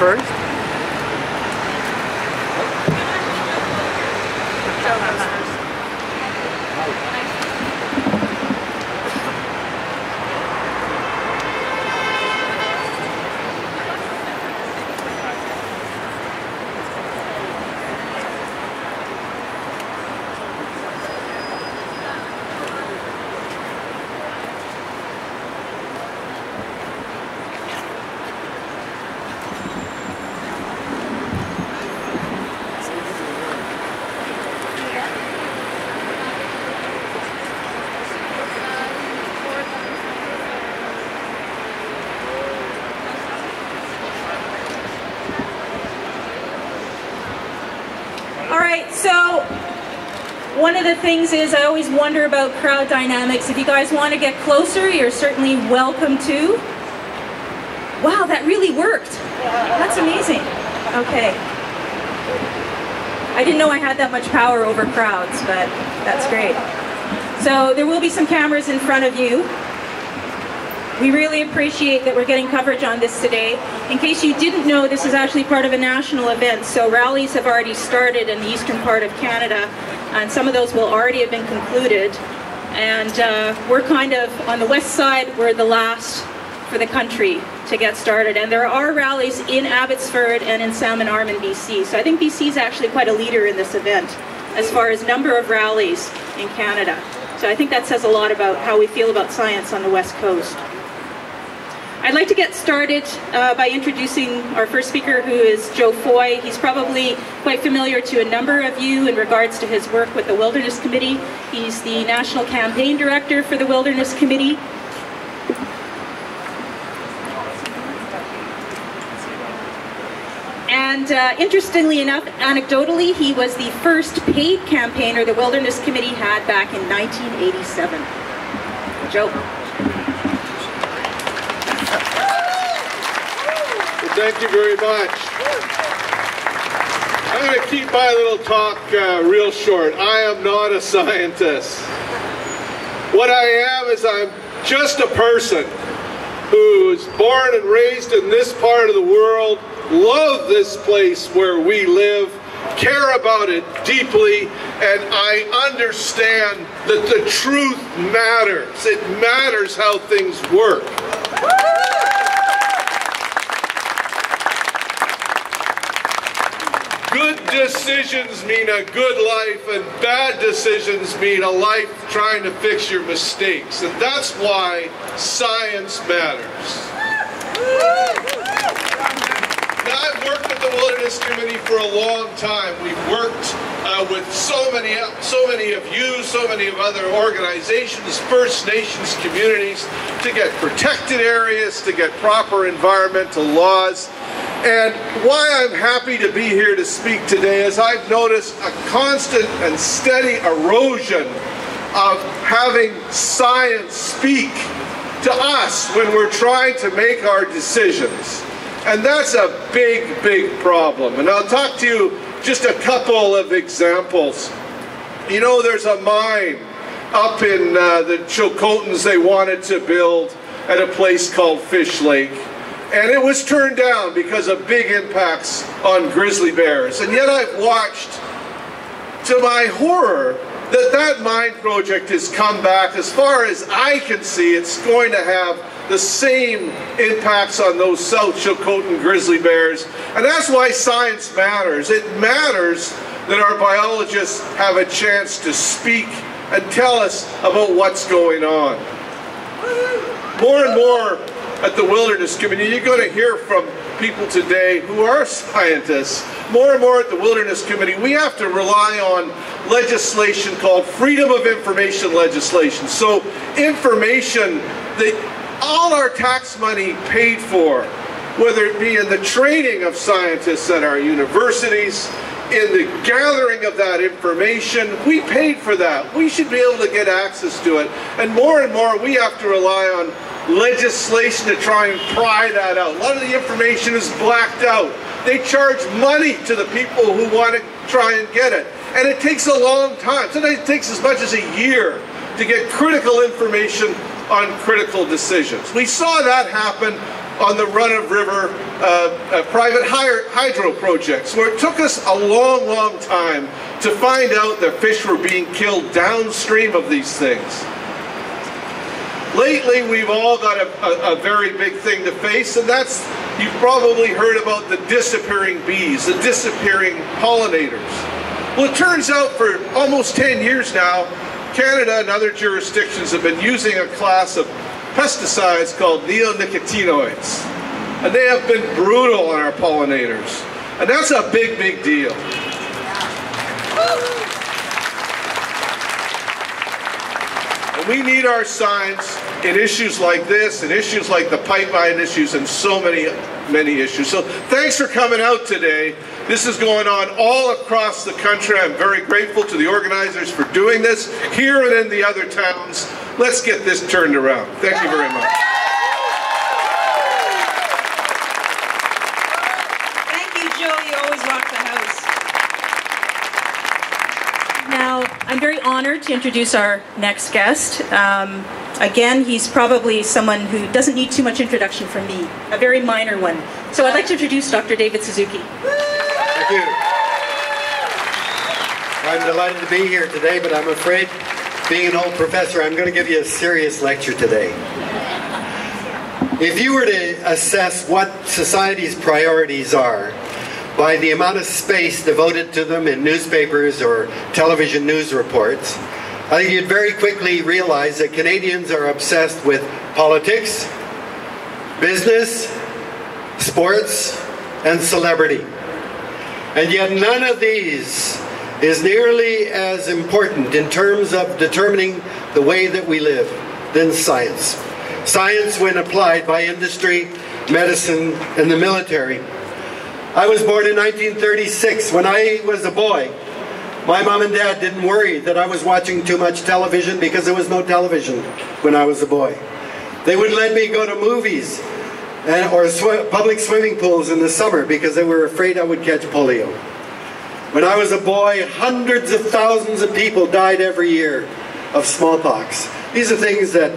first? All right, so one of the things is I always wonder about crowd dynamics. If you guys want to get closer, you're certainly welcome to. Wow, that really worked. That's amazing. Okay. I didn't know I had that much power over crowds, but that's great. So there will be some cameras in front of you. We really appreciate that we're getting coverage on this today. In case you didn't know, this is actually part of a national event. So rallies have already started in the eastern part of Canada, and some of those will already have been concluded. And uh, we're kind of on the west side, we're the last for the country to get started. And there are rallies in Abbotsford and in Salmon Arm in BC. So I think BC is actually quite a leader in this event as far as number of rallies in Canada. So I think that says a lot about how we feel about science on the west coast. I'd like to get started uh, by introducing our first speaker, who is Joe Foy. He's probably quite familiar to a number of you in regards to his work with the Wilderness Committee. He's the National Campaign Director for the Wilderness Committee. And uh, interestingly enough, anecdotally, he was the first paid campaigner the Wilderness Committee had back in 1987. Joe. Well, thank you very much. I'm going to keep my little talk uh, real short. I am not a scientist. What I am is I'm just a person who's born and raised in this part of the world, love this place where we live, care about it deeply, and I understand that the truth matters. It matters how things work. Good decisions mean a good life, and bad decisions mean a life trying to fix your mistakes. And that's why science matters. Now, I've worked with the Wilderness Committee for a long time. We've worked uh, with so many, so many of you, so many of other organizations, First Nations communities, to get protected areas, to get proper environmental laws. And why I'm happy to be here to speak today is I've noticed a constant and steady erosion of having science speak to us when we're trying to make our decisions. And that's a big, big problem. And I'll talk to you just a couple of examples. You know, there's a mine up in uh, the Chilcotins they wanted to build at a place called Fish Lake. And it was turned down because of big impacts on grizzly bears. And yet I've watched, to my horror, that that mine project has come back. As far as I can see, it's going to have the same impacts on those South Chilcotin grizzly bears. And that's why science matters. It matters that our biologists have a chance to speak and tell us about what's going on. More and more at the Wilderness Committee, you're going to hear from people today who are scientists. More and more at the Wilderness Committee, we have to rely on legislation called Freedom of Information legislation. So information that all our tax money paid for, whether it be in the training of scientists at our universities, in the gathering of that information, we paid for that. We should be able to get access to it. And more and more, we have to rely on legislation to try and pry that out. A lot of the information is blacked out. They charge money to the people who want to try and get it. And it takes a long time. Sometimes it takes as much as a year to get critical information on critical decisions. We saw that happen on the run-of-river uh, uh, private hydro projects, where it took us a long, long time to find out that fish were being killed downstream of these things. Lately, we've all got a, a, a, very big thing to face, and that's, you've probably heard about the disappearing bees, the disappearing pollinators. Well, it turns out for almost 10 years now, Canada and other jurisdictions have been using a class of pesticides called neonicotinoids. And they have been brutal on our pollinators. And that's a big, big deal. And we need our science in issues like this, and issues like the pipeline issues, and so many, many issues. So thanks for coming out today. This is going on all across the country. I'm very grateful to the organizers for doing this here and in the other towns. Let's get this turned around. Thank you very much. Thank you, Joe. You always rock the house. I'm very honored to introduce our next guest. Um, again, he's probably someone who doesn't need too much introduction from me, a very minor one. So I'd like to introduce Dr. David Suzuki. Thank you. I'm delighted to be here today, but I'm afraid, being an old professor, I'm going to give you a serious lecture today. If you were to assess what society's priorities are, by the amount of space devoted to them in newspapers or television news reports, I think you'd very quickly realize that Canadians are obsessed with politics, business, sports, and celebrity. And yet none of these is nearly as important in terms of determining the way that we live than science. Science when applied by industry, medicine, and the military I was born in 1936. When I was a boy, my mom and dad didn't worry that I was watching too much television because there was no television when I was a boy. They would let me go to movies and, or sw public swimming pools in the summer because they were afraid I would catch polio. When I was a boy, hundreds of thousands of people died every year of smallpox. These are things that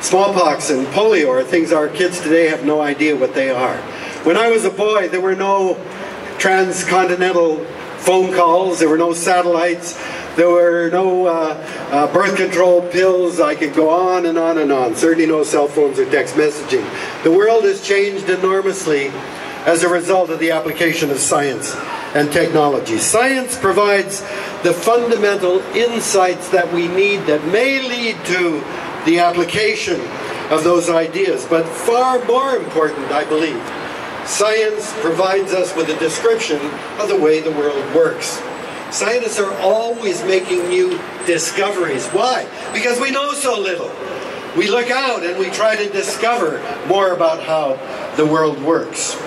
smallpox and polio are things our kids today have no idea what they are. When I was a boy, there were no transcontinental phone calls, there were no satellites, there were no uh, uh, birth control pills. I could go on and on and on. Certainly no cell phones or text messaging. The world has changed enormously as a result of the application of science and technology. Science provides the fundamental insights that we need that may lead to the application of those ideas. But far more important, I believe, Science provides us with a description of the way the world works. Scientists are always making new discoveries. Why? Because we know so little. We look out and we try to discover more about how the world works.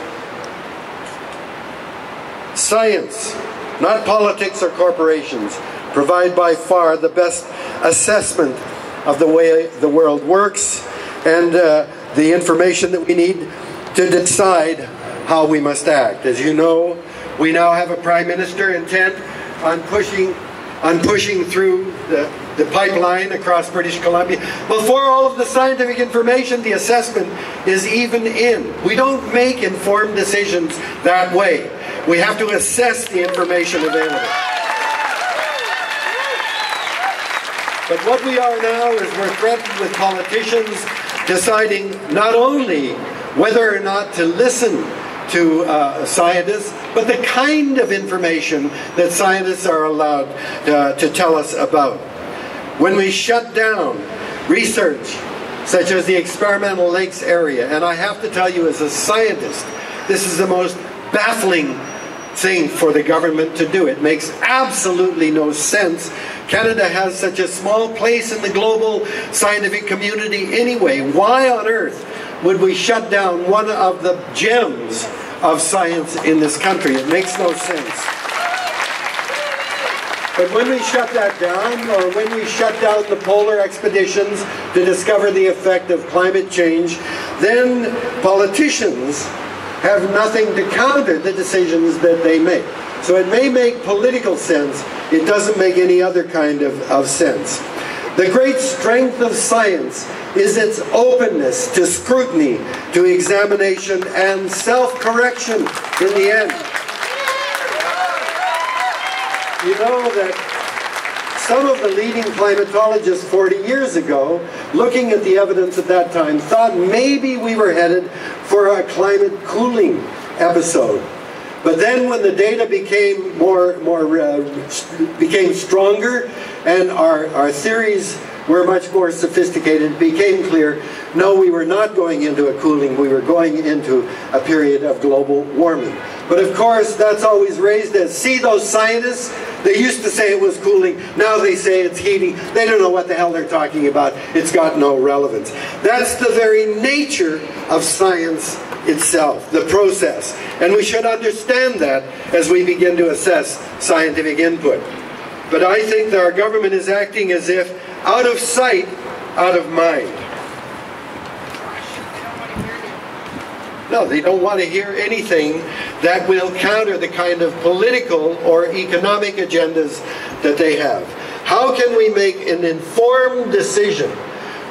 Science, not politics or corporations, provide by far the best assessment of the way the world works and uh, the information that we need to decide how we must act. As you know, we now have a prime minister intent on pushing on pushing through the, the pipeline across British Columbia. Before all of the scientific information, the assessment is even in. We don't make informed decisions that way. We have to assess the information available. But what we are now is we're threatened with politicians deciding not only whether or not to listen to uh, scientists, but the kind of information that scientists are allowed uh, to tell us about. When we shut down research, such as the experimental lakes area, and I have to tell you as a scientist, this is the most baffling thing for the government to do. It makes absolutely no sense. Canada has such a small place in the global scientific community anyway. Why on earth would we shut down one of the gems of science in this country? It makes no sense. But when we shut that down, or when we shut down the polar expeditions to discover the effect of climate change, then politicians have nothing to counter the decisions that they make. So it may make political sense, it doesn't make any other kind of, of sense. The great strength of science is its openness to scrutiny, to examination, and self-correction in the end. You know that some of the leading climatologists 40 years ago, looking at the evidence at that time, thought maybe we were headed for a climate cooling episode. But then when the data became more, more uh, became stronger and our, our theories were much more sophisticated, it became clear, no, we were not going into a cooling, we were going into a period of global warming. But of course, that's always raised as, see those scientists? They used to say it was cooling, now they say it's heating. They don't know what the hell they're talking about. It's got no relevance. That's the very nature of science itself, the process. And we should understand that as we begin to assess scientific input. But I think that our government is acting as if out of sight, out of mind. No, they don't want to hear anything that will counter the kind of political or economic agendas that they have. How can we make an informed decision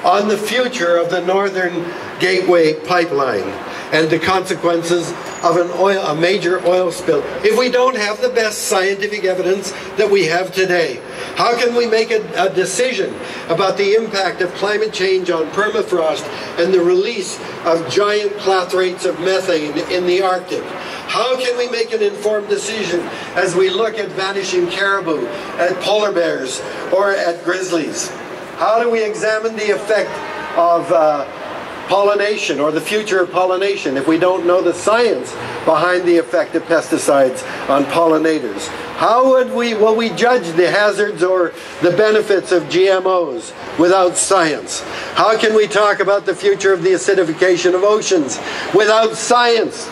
on the future of the Northern Gateway pipeline and the consequences of an oil, a major oil spill if we don't have the best scientific evidence that we have today? How can we make a, a decision about the impact of climate change on permafrost and the release of giant clathrates of methane in the Arctic? How can we make an informed decision as we look at vanishing caribou, at polar bears, or at grizzlies? How do we examine the effect of uh, pollination or the future of pollination if we don't know the science behind the effect of pesticides on pollinators? How would we, will we judge the hazards or the benefits of GMOs without science? How can we talk about the future of the acidification of oceans without science?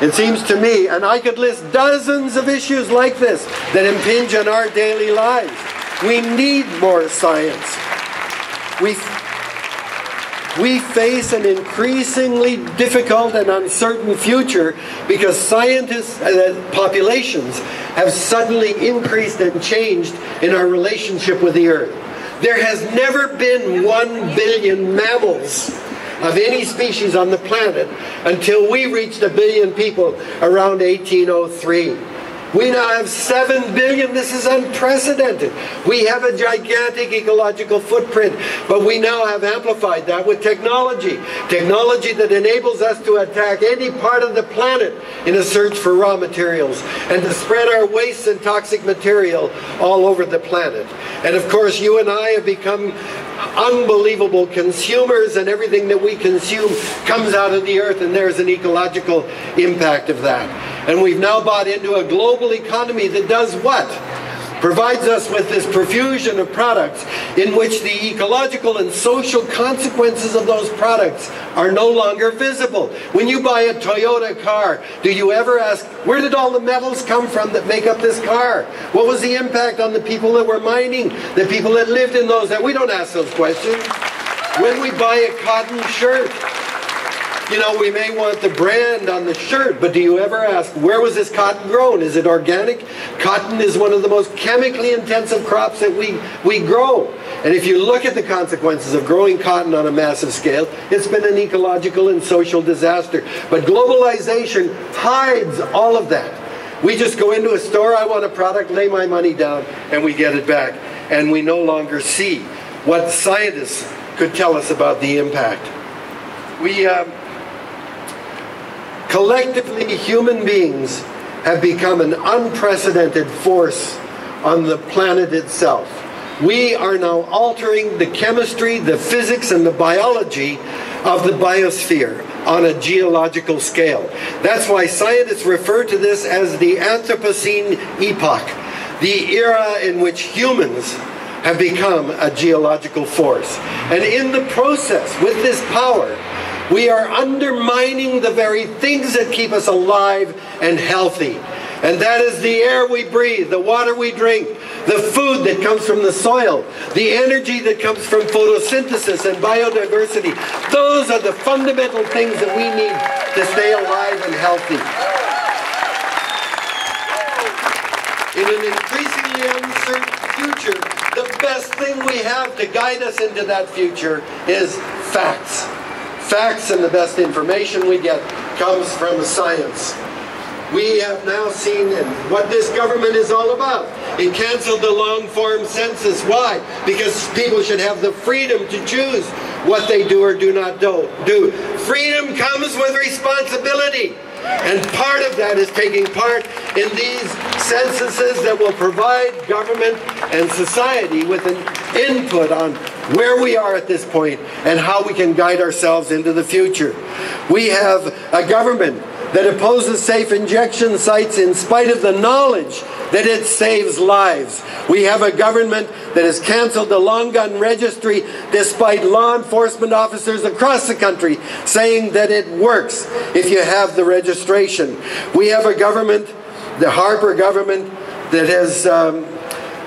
It seems to me, and I could list dozens of issues like this that impinge on our daily lives. We need more science. We we face an increasingly difficult and uncertain future because scientists and uh, populations have suddenly increased and changed in our relationship with the earth. There has never been one billion mammals of any species on the planet until we reached a billion people around 1803. We now have 7 billion. This is unprecedented. We have a gigantic ecological footprint, but we now have amplified that with technology. Technology that enables us to attack any part of the planet in a search for raw materials and to spread our waste and toxic material all over the planet. And of course, you and I have become unbelievable consumers and everything that we consume comes out of the earth and there's an ecological impact of that. And we've now bought into a global economy that does what? provides us with this profusion of products in which the ecological and social consequences of those products are no longer visible. When you buy a Toyota car, do you ever ask, where did all the metals come from that make up this car? What was the impact on the people that were mining, the people that lived in those? That we don't ask those questions. When we buy a cotton shirt, you know, we may want the brand on the shirt, but do you ever ask, where was this cotton grown? Is it organic? Cotton is one of the most chemically intensive crops that we, we grow. And if you look at the consequences of growing cotton on a massive scale, it's been an ecological and social disaster. But globalization hides all of that. We just go into a store, I want a product, lay my money down, and we get it back. And we no longer see what scientists could tell us about the impact. We, uh, Collectively, human beings have become an unprecedented force on the planet itself. We are now altering the chemistry, the physics, and the biology of the biosphere on a geological scale. That's why scientists refer to this as the Anthropocene epoch, the era in which humans have become a geological force. And in the process, with this power, we are undermining the very things that keep us alive and healthy. And that is the air we breathe, the water we drink, the food that comes from the soil, the energy that comes from photosynthesis and biodiversity. Those are the fundamental things that we need to stay alive and healthy. In an increasingly uncertain future, the best thing we have to guide us into that future is facts. Facts and the best information we get comes from science. We have now seen what this government is all about. It canceled the long-form census. Why? Because people should have the freedom to choose what they do or do not do. Freedom comes with responsibility. And part of that is taking part in these censuses that will provide government and society with an input on where we are at this point and how we can guide ourselves into the future. We have a government that opposes safe injection sites in spite of the knowledge that it saves lives. We have a government that has canceled the long gun registry despite law enforcement officers across the country saying that it works if you have the registration. We have a government, the Harper government, that has um,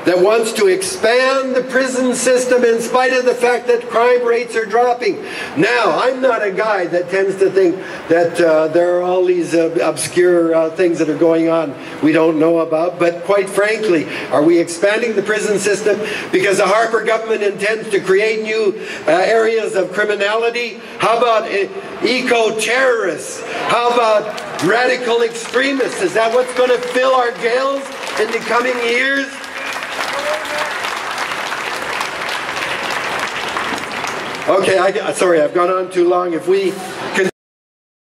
that wants to expand the prison system in spite of the fact that crime rates are dropping. Now, I'm not a guy that tends to think that uh, there are all these uh, obscure uh, things that are going on we don't know about, but quite frankly, are we expanding the prison system because the Harper government intends to create new uh, areas of criminality? How about uh, eco-terrorists? How about radical extremists? Is that what's going to fill our jails in the coming years? Okay, I, sorry, I've gone on too long. If we